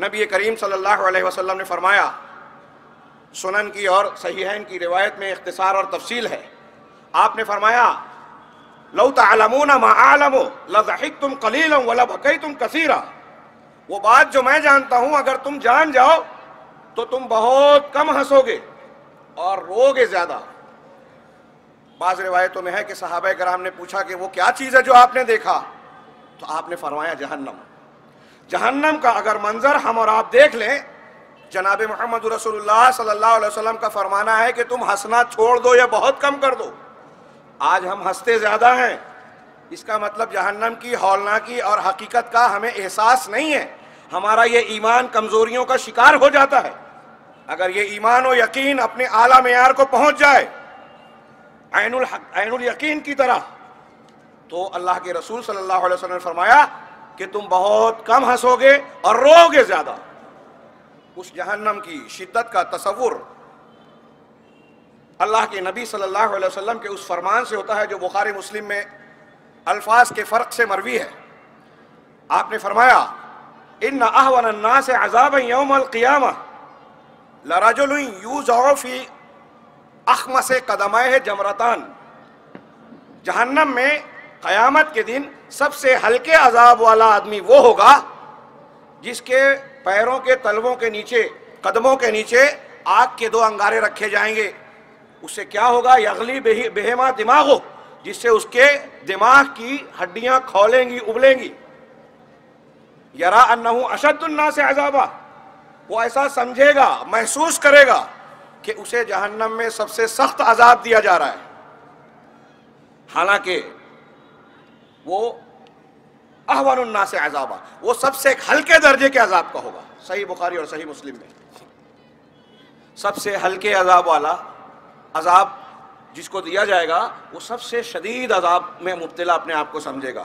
نبی کریم صلی اللہ علیہ وسلم نے فرمایا، سنن کی اور صحیحین کی روایت میں اختصار اور تفصیل ہے۔ آپ نے فرمایا، لو تعلمون ما عالم لضحکتم قلیلا ولبکیتم کثیرا۔ وہ بات جو میں جانتا ہوں، اگر تم جان جاؤ، تو تم بہت کم ہنسو گے اور رو گے زیادہ۔ بعض روایتوں میں ہے کہ صحابہ کرام نے پوچھا کہ وہ کیا چیز ہے جو آپ نے دیکھا؟ تو آپ نے فرمایا جہنم۔ جہنم کا اگر منظر ہم اور آپ دیکھ لیں، جناب محمد رسول اللہ صلی اللہ علیہ وسلم کا فرمانا ہے کہ تم ہنسنا چھوڑ دو یا بہت کم کر دو۔ آج ہم ہنستے زیادہ ہیں۔ اس کا مطلب جہنم کی ہولناکی اور حقیقت کا ہمیں احساس نہیں ہے۔ ہمارا یہ ایمان کمزوریوں کا شکار ہو جاتا ہے۔ اگر یہ ایمان و یقین اپنے اعلیٰ معیار کو پہنچ جائے، عین الحق، عین الیقین کی طرح، تو اللہ کے رسول صلی اللہ علیہ وسلم نے فرمایا کہ تم بہت کم ہنسو گے اور رو گے زیادہ۔ اس جہنم کی شدت کا تصور اللہ کے نبی صلی اللہ علیہ وسلم کے اس فرمان سے ہوتا ہے جو بخاری مسلم میں الفاظ کے فرق سے مروی ہے۔ آپ نے فرمایا، ان احون الناس عذابا یوم القیامہ لرجل یوزع فی اخمس قدمائے جمرتان۔ جہنم میں قیامت کے دن سب سے ہلکے عذاب والا آدمی وہ ہوگا جس کے پیروں کے تلووں کے نیچے، قدموں کے نیچے آگ کے دو انگارے رکھے جائیں گے۔ اس سے کیا ہوگا؟ یغلی بہما دماغ ہو، جس سے اس کے دماغ کی ہڈیاں کھولیں گی، ابلیں گی۔ یرا انہو اشد الناس عذابا۔ وہ ایسا سمجھے گا، محسوس کرے گا کہ اسے جہنم میں سب سے سخت عذاب دیا جا رہا ہے۔ حالانکہ وہ احوان الناس عذابہ وہ سب سے ہلکے درجے کے عذاب کا ہوگا۔ صحیح بخاری اور صحیح مسلم میں۔ سب سے ہلکے عذاب والا عذاب جس کو دیا جائے گا، وہ سب سے شدید عذاب میں مبتلا اپنے آپ کو سمجھے گا۔